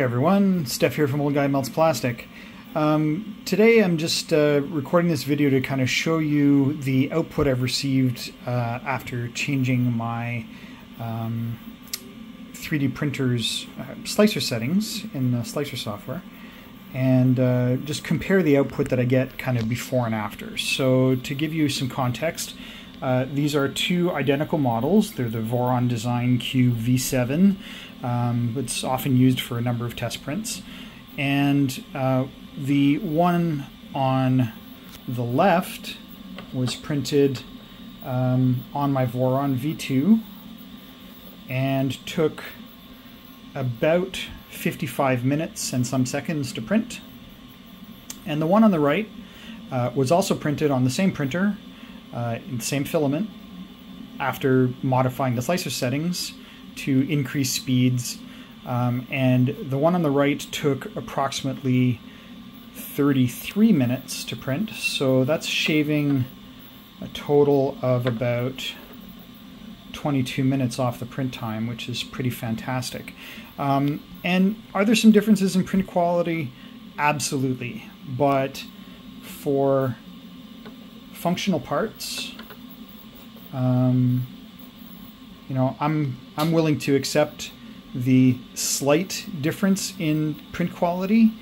Hey everyone, Steph here from Old Guy Melts Plastic. Um, today I'm just uh, recording this video to kind of show you the output I've received uh, after changing my um, 3D printer's uh, slicer settings in the slicer software and uh, just compare the output that I get kind of before and after. So to give you some context, uh, these are two identical models. They're the Voron Design Cube V7. Um, it's often used for a number of test prints. And uh, the one on the left was printed um, on my Voron V2 and took about 55 minutes and some seconds to print. And the one on the right uh, was also printed on the same printer uh, in the same filament after modifying the slicer settings to increase speeds. Um, and the one on the right took approximately 33 minutes to print, so that's shaving a total of about 22 minutes off the print time, which is pretty fantastic. Um, and are there some differences in print quality? Absolutely. But for functional parts, um, you know, I'm I'm willing to accept the slight difference in print quality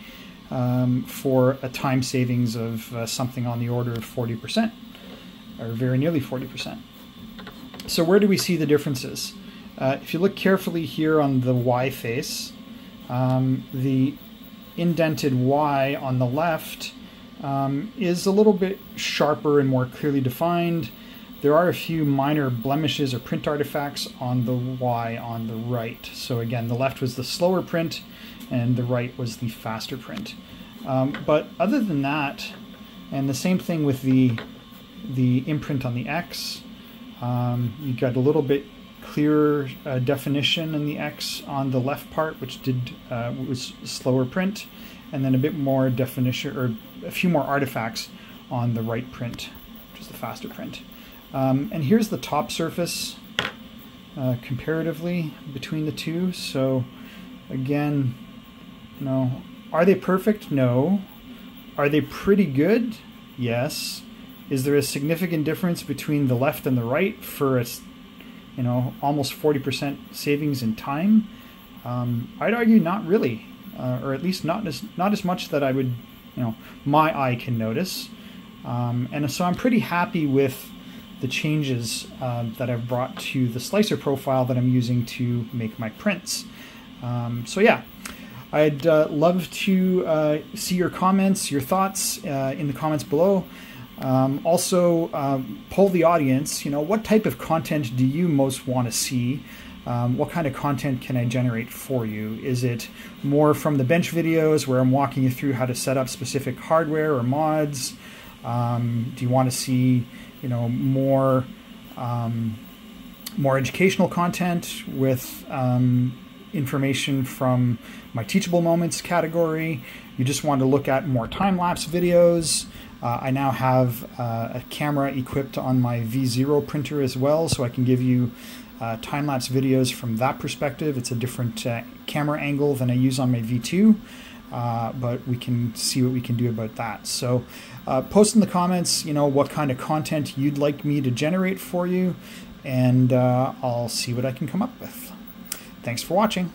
um, for a time savings of uh, something on the order of 40%, or very nearly 40%. So where do we see the differences? Uh, if you look carefully here on the Y face, um, the indented Y on the left um, is a little bit sharper and more clearly defined. There are a few minor blemishes or print artifacts on the Y on the right. So again, the left was the slower print and the right was the faster print. Um, but other than that, and the same thing with the, the imprint on the X, um, you got a little bit clearer uh, definition in the X on the left part, which did uh, was slower print, and then a bit more definition or a few more artifacts on the right print, which is the faster print. Um, and here's the top surface uh, comparatively between the two. So again, you know, are they perfect? No. Are they pretty good? Yes. Is there a significant difference between the left and the right for a, you know, almost 40% savings in time? Um, I'd argue not really, uh, or at least not as not as much that I would, you know, my eye can notice. Um, and so I'm pretty happy with the changes uh, that I've brought to the slicer profile that I'm using to make my prints. Um, so yeah, I'd uh, love to uh, see your comments, your thoughts uh, in the comments below. Um, also, um, poll the audience. You know, what type of content do you most want to see? Um, what kind of content can I generate for you? Is it more from the bench videos where I'm walking you through how to set up specific hardware or mods? Um, do you want to see you know more um, more educational content with um, information from my teachable moments category you just want to look at more time-lapse videos uh, I now have uh, a camera equipped on my V0 printer as well so I can give you uh, time-lapse videos from that perspective it's a different uh, camera angle than I use on my V2 uh, but we can see what we can do about that. So uh, post in the comments, you know, what kind of content you'd like me to generate for you, and I'll see what I can come up with. Thanks for watching.